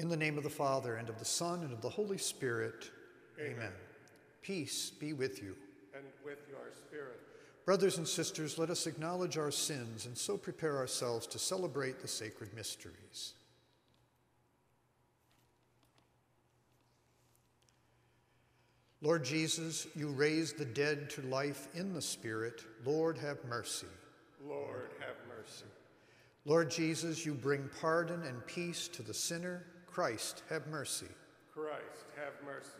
In the name of the Father, and of the Son, and of the Holy Spirit, amen. amen. Peace be with you. And with your spirit. Brothers and sisters, let us acknowledge our sins and so prepare ourselves to celebrate the sacred mysteries. Lord Jesus, you raised the dead to life in the Spirit. Lord, have mercy. Lord, have mercy. Lord Jesus, you bring pardon and peace to the sinner. Christ, have mercy. Christ, have mercy.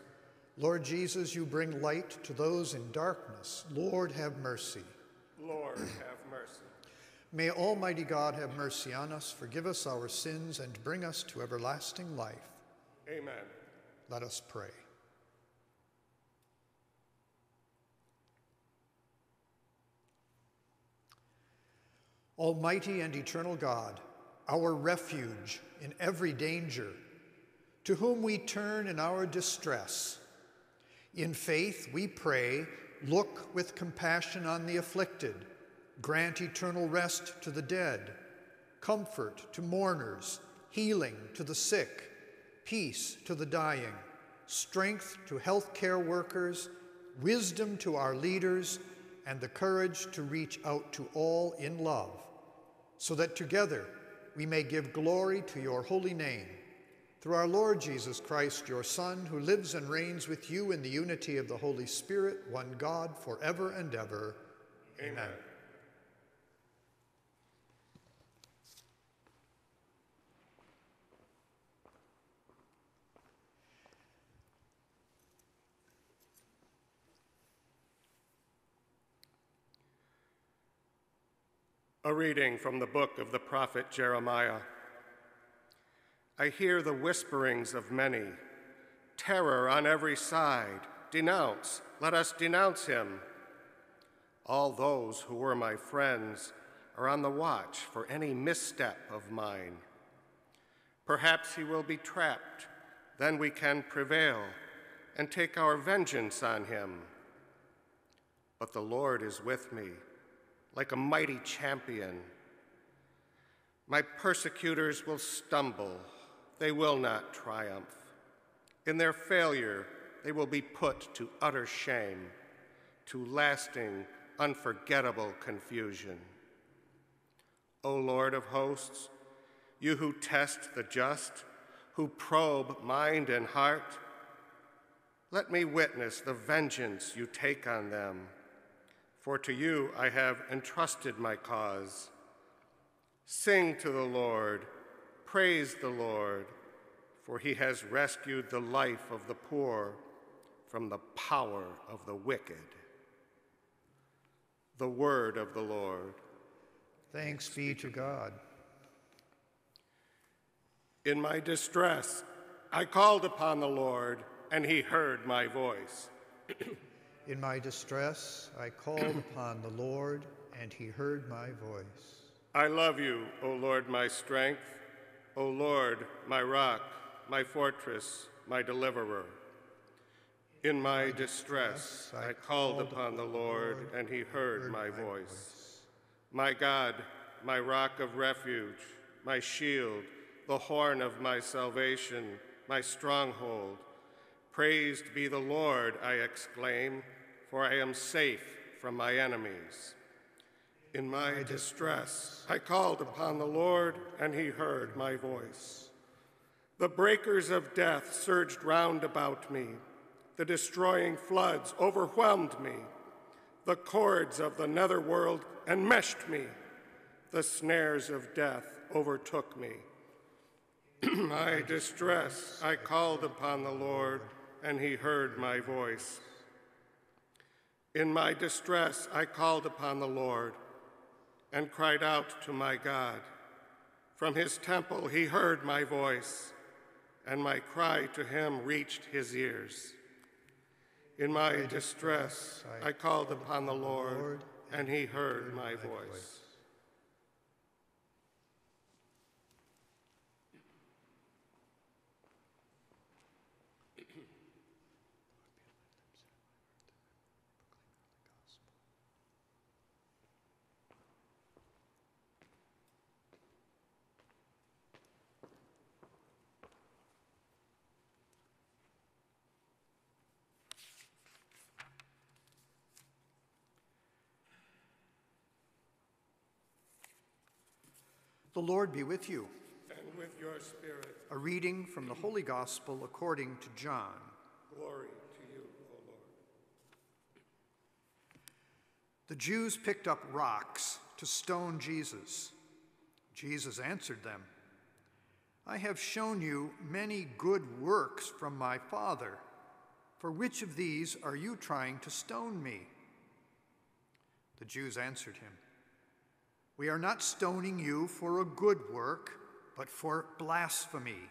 Lord Jesus, you bring light to those in darkness. Lord, have mercy. Lord, have mercy. May Almighty God have mercy on us, forgive us our sins, and bring us to everlasting life. Amen. Let us pray. Almighty and eternal God, our refuge in every danger, to whom we turn in our distress. In faith we pray, look with compassion on the afflicted, grant eternal rest to the dead, comfort to mourners, healing to the sick, peace to the dying, strength to healthcare workers, wisdom to our leaders, and the courage to reach out to all in love so that together we may give glory to your holy name. Through our Lord Jesus Christ, your Son, who lives and reigns with you in the unity of the Holy Spirit, one God, forever and ever. Amen. Amen. A reading from the book of the prophet Jeremiah. I hear the whisperings of many, terror on every side. Denounce, let us denounce him. All those who were my friends are on the watch for any misstep of mine. Perhaps he will be trapped, then we can prevail and take our vengeance on him. But the Lord is with me like a mighty champion. My persecutors will stumble, they will not triumph. In their failure, they will be put to utter shame, to lasting, unforgettable confusion. O Lord of hosts, you who test the just, who probe mind and heart, let me witness the vengeance you take on them for to you I have entrusted my cause. Sing to the Lord, praise the Lord, for he has rescued the life of the poor from the power of the wicked. The word of the Lord. Thanks be to God. In my distress, I called upon the Lord, and he heard my voice. In my distress, I called upon the Lord, and he heard my voice. I love you, O Lord, my strength, O Lord, my rock, my fortress, my deliverer. In my distress, I called upon the Lord, and he heard my voice. My God, my rock of refuge, my shield, the horn of my salvation, my stronghold, Praised be the Lord, I exclaim, for I am safe from my enemies. In my distress, I called upon the Lord, and he heard my voice. The breakers of death surged round about me. The destroying floods overwhelmed me. The cords of the netherworld enmeshed me. The snares of death overtook me. my distress, I called upon the Lord and he heard my voice. In my distress, I called upon the Lord and cried out to my God. From his temple, he heard my voice, and my cry to him reached his ears. In my distress, I called upon the Lord, and he heard my voice. The Lord be with you. And with your spirit. A reading from the Holy Gospel according to John. Glory to you, O Lord. The Jews picked up rocks to stone Jesus. Jesus answered them I have shown you many good works from my Father. For which of these are you trying to stone me? The Jews answered him we are not stoning you for a good work, but for blasphemy.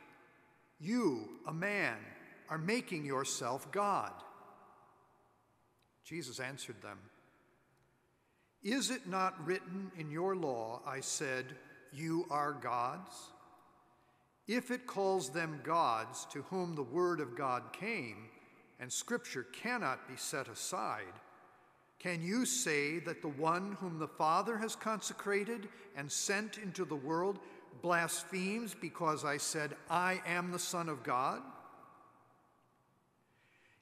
You, a man, are making yourself God. Jesus answered them Is it not written in your law, I said, You are gods? If it calls them gods to whom the word of God came, and scripture cannot be set aside, can you say that the one whom the Father has consecrated and sent into the world blasphemes because I said, I am the Son of God?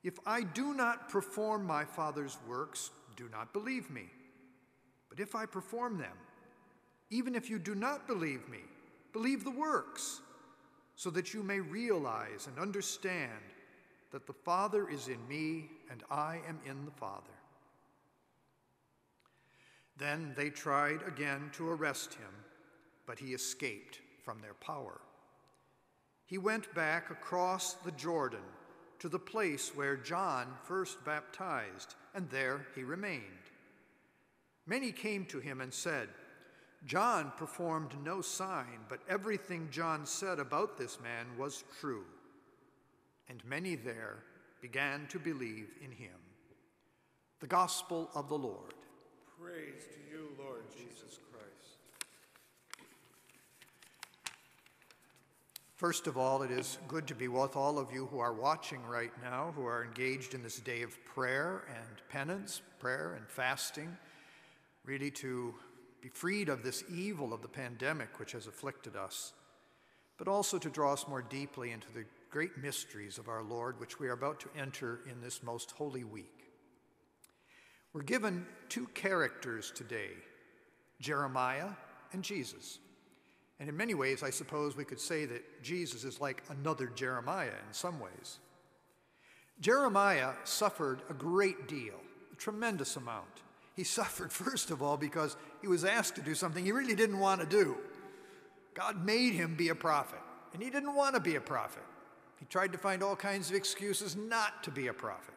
If I do not perform my Father's works, do not believe me. But if I perform them, even if you do not believe me, believe the works, so that you may realize and understand that the Father is in me and I am in the Father. Then they tried again to arrest him, but he escaped from their power. He went back across the Jordan to the place where John first baptized, and there he remained. Many came to him and said, John performed no sign, but everything John said about this man was true. And many there began to believe in him. The Gospel of the Lord. Praise to you, Lord Jesus Christ. First of all, it is good to be with all of you who are watching right now, who are engaged in this day of prayer and penance, prayer and fasting, really to be freed of this evil of the pandemic which has afflicted us, but also to draw us more deeply into the great mysteries of our Lord, which we are about to enter in this most holy week. We're given two characters today Jeremiah and Jesus. And in many ways, I suppose we could say that Jesus is like another Jeremiah in some ways. Jeremiah suffered a great deal, a tremendous amount. He suffered, first of all, because he was asked to do something he really didn't want to do. God made him be a prophet, and he didn't want to be a prophet. He tried to find all kinds of excuses not to be a prophet.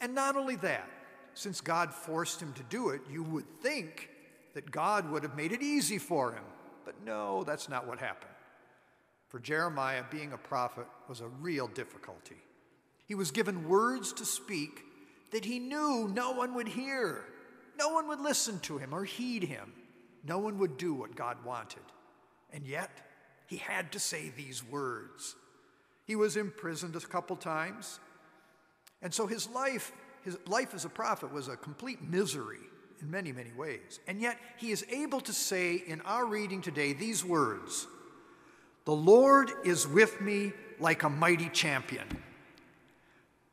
And not only that, since God forced him to do it, you would think that God would have made it easy for him. But no, that's not what happened. For Jeremiah, being a prophet was a real difficulty. He was given words to speak that he knew no one would hear. No one would listen to him or heed him. No one would do what God wanted. And yet, he had to say these words. He was imprisoned a couple times. And so his life his life as a prophet was a complete misery in many, many ways. And yet, he is able to say in our reading today these words The Lord is with me like a mighty champion.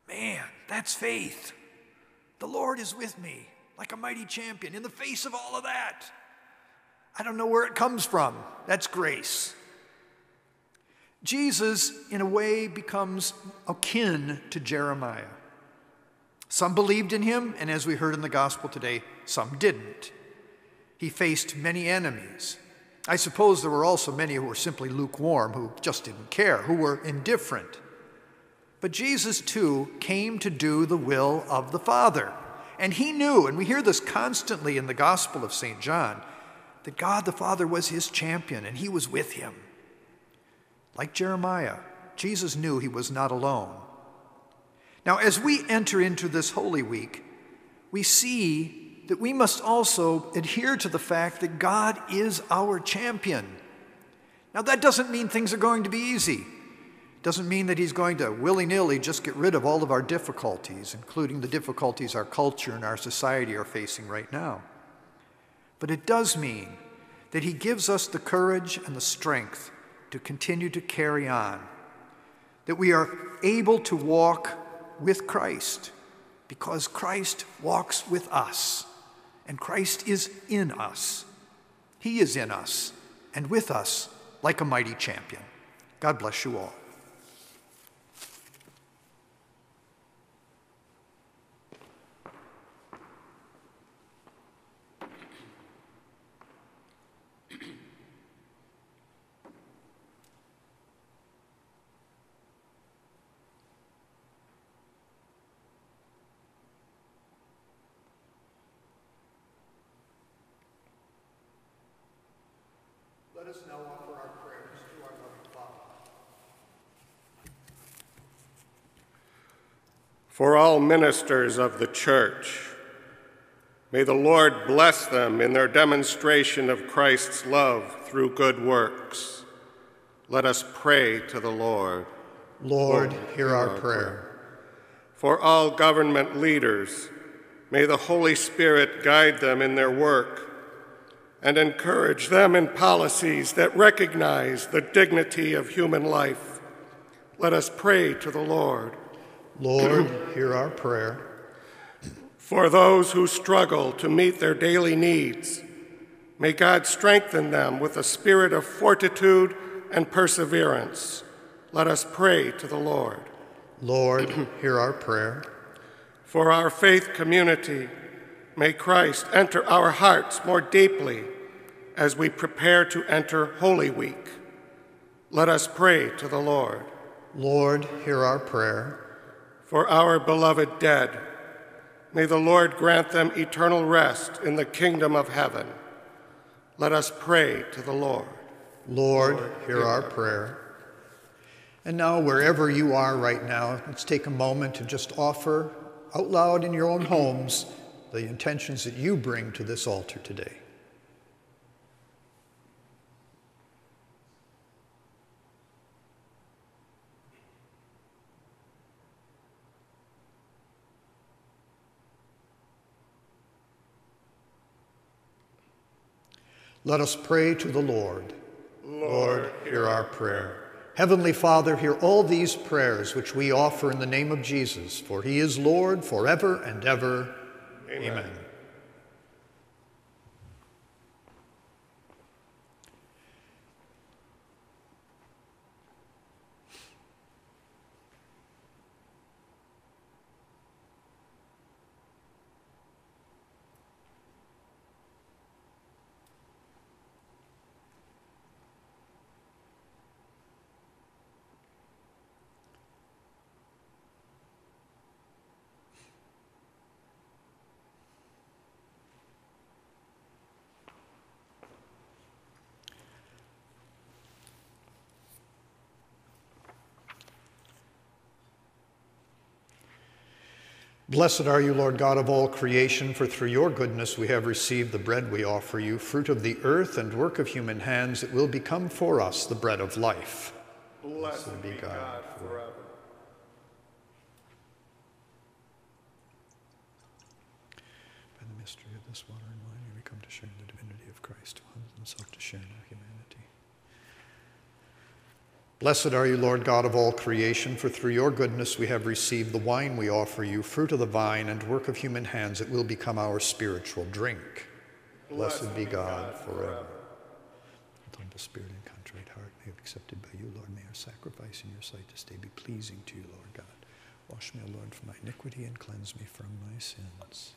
Man, that's faith. The Lord is with me like a mighty champion in the face of all of that. I don't know where it comes from. That's grace. Jesus, in a way, becomes akin to Jeremiah. Some believed in him, and as we heard in the gospel today, some didn't. He faced many enemies. I suppose there were also many who were simply lukewarm, who just didn't care, who were indifferent. But Jesus, too, came to do the will of the Father. And he knew, and we hear this constantly in the Gospel of St. John, that God the Father was his champion and he was with him. Like Jeremiah, Jesus knew he was not alone. Now, as we enter into this Holy Week, we see that we must also adhere to the fact that God is our champion. Now, that doesn't mean things are going to be easy. It doesn't mean that He's going to willy nilly just get rid of all of our difficulties, including the difficulties our culture and our society are facing right now. But it does mean that He gives us the courage and the strength to continue to carry on, that we are able to walk with Christ because Christ walks with us and Christ is in us. He is in us. and with us like a mighty champion. God bless you all. Let us now offer our prayers to our loving Father. For all ministers of the church, may the Lord bless them in their demonstration of Christ's love through good works. Let us pray to the Lord. Lord, hear our prayer. For all government leaders, may the Holy Spirit guide them in their work and encourage them in policies that recognize the dignity of human life. Let us pray to the Lord. Lord, hear our prayer. For those who struggle to meet their daily needs, may God strengthen them with a spirit of fortitude and perseverance. Let us pray to the Lord. Lord, hear our prayer. For our faith community, May Christ enter our hearts more deeply as we prepare to enter Holy Week. Let us pray to the Lord. Lord, hear our prayer. For our beloved dead, may the Lord grant them eternal rest in the kingdom of heaven. Let us pray to the Lord. Lord, hear our prayer. And now, wherever you are right now, let's take a moment to just offer out loud in your own homes the intentions that you bring to this altar today. Let us pray to the Lord. Lord, hear our prayer. Heavenly Father, hear all these prayers which we offer in the name of Jesus, for he is Lord forever and ever. Amen. Blessed are you, Lord God of all creation, for through your goodness we have received the bread we offer you, fruit of the earth and work of human hands, it will become for us the bread of life. Blessed be God forever. By the mystery of this water and wine, we come to share in the divinity of Christ, who humbled himself to share in our humanity. Blessed are you, Lord God of all creation, for through your goodness we have received the wine we offer you, fruit of the vine and work of human hands. It will become our spiritual drink. Blessed, be God, forever. With humble spirit and contrite heart, may be accepted by you, Lord. May our sacrifice in your sight this day be pleasing to you, Lord God. Wash me, O Lord, from my iniquity and cleanse me from my sins.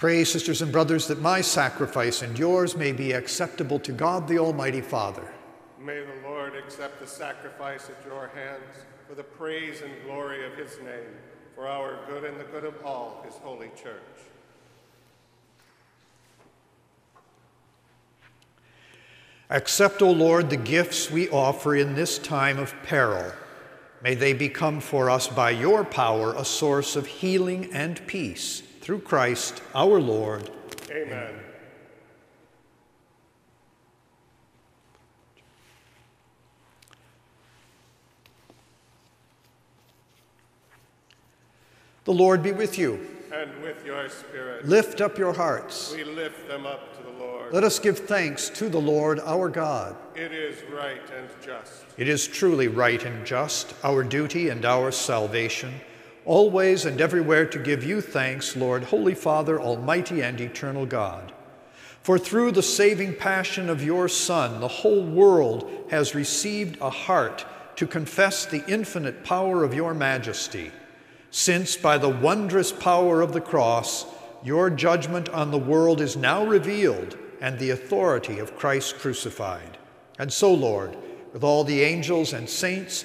Pray, sisters and brothers, that my sacrifice and yours may be acceptable to God the Almighty Father. May the Lord accept the sacrifice at your hands for the praise and glory of his name, for our good and the good of all his holy church. Accept, O Lord, the gifts we offer in this time of peril. May they become for us by your power a source of healing and peace. Through Christ our Lord. Amen. The Lord be with you. And with your spirit, Lift up your hearts. we lift them up to the Lord. Let us give thanks to the Lord our God. It is right and just. It is truly right and just, our duty and our salvation, always and everywhere to give you thanks, Lord, Holy Father, Almighty and Eternal God. For through the saving passion of your Son, the whole world has received a heart to confess the infinite power of your majesty, since by the wondrous power of the cross, your judgment on the world is now revealed and the authority of Christ crucified. And so, Lord, with all the angels and saints,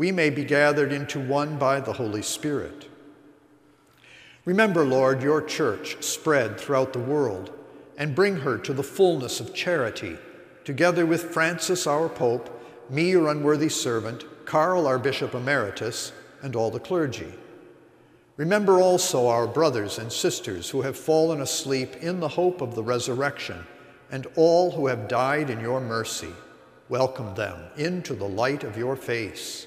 we may be gathered into one by the Holy Spirit. Remember, Lord, your church spread throughout the world and bring her to the fullness of charity, together with Francis, our Pope, me, your unworthy servant, Carl, our Bishop Emeritus, and all the clergy. Remember also our brothers and sisters who have fallen asleep in the hope of the resurrection, and all who have died in your mercy. Welcome them into the light of your face.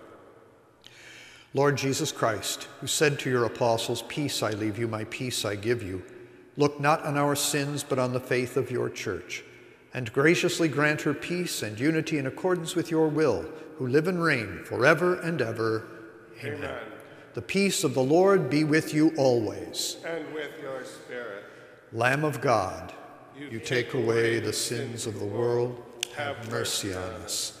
Lord Jesus Christ, who said to your apostles, Peace I leave you, my peace I give you, look not on our sins, but on the faith of your church, and graciously grant her peace and unity in accordance with your will, who live and reign forever and ever. Amen. Amen. The peace of the Lord be with you always. And with your spirit. Lamb of God, you take away the sins of the world, have mercy on us.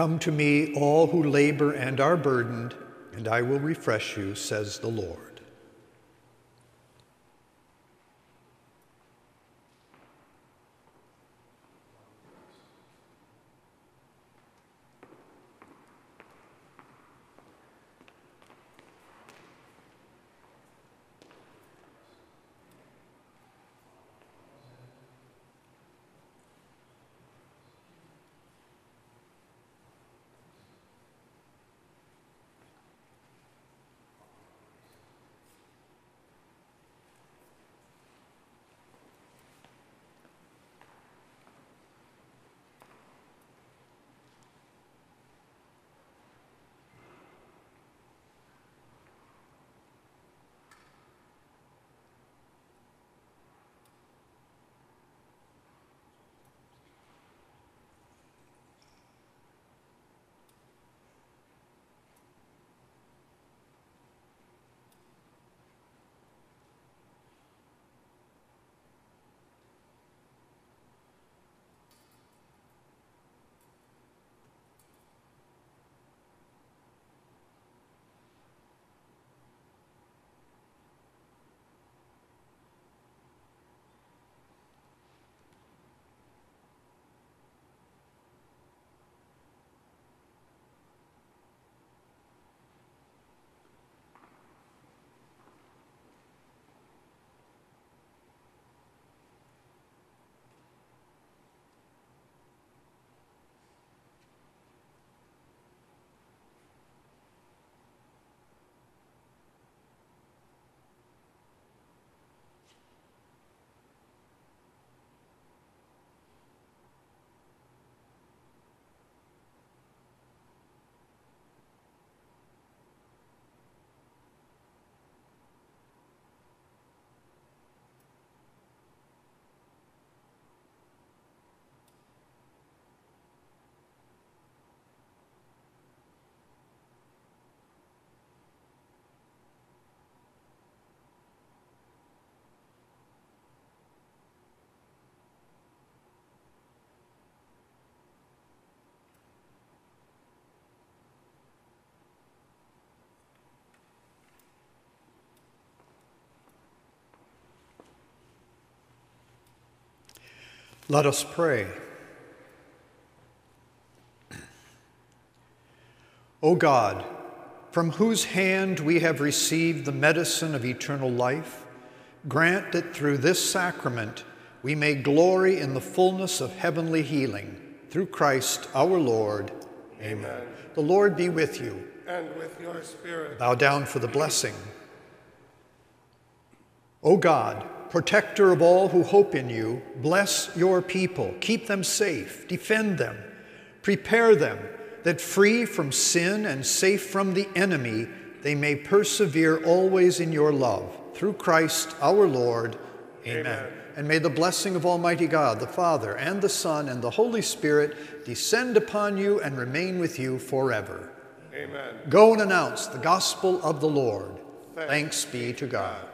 Come to me, all who labor and are burdened, and I will refresh you, says the Lord. Let us pray. O God, from whose hand we have received the medicine of eternal life, grant that through this sacrament we may glory in the fullness of heavenly healing. Through Christ our Lord. Amen. The Lord be with you. And with your spirit. Bow down for the blessing. O God, protector of all who hope in you, bless your people, keep them safe, defend them, prepare them, that free from sin and safe from the enemy, they may persevere always in your love. Through Christ our Lord. Amen. Amen. And may the blessing of Almighty God, the Father, and the Son, and the Holy Spirit descend upon you and remain with you forever. Amen. Go and announce the gospel of the Lord. Thanks be to God.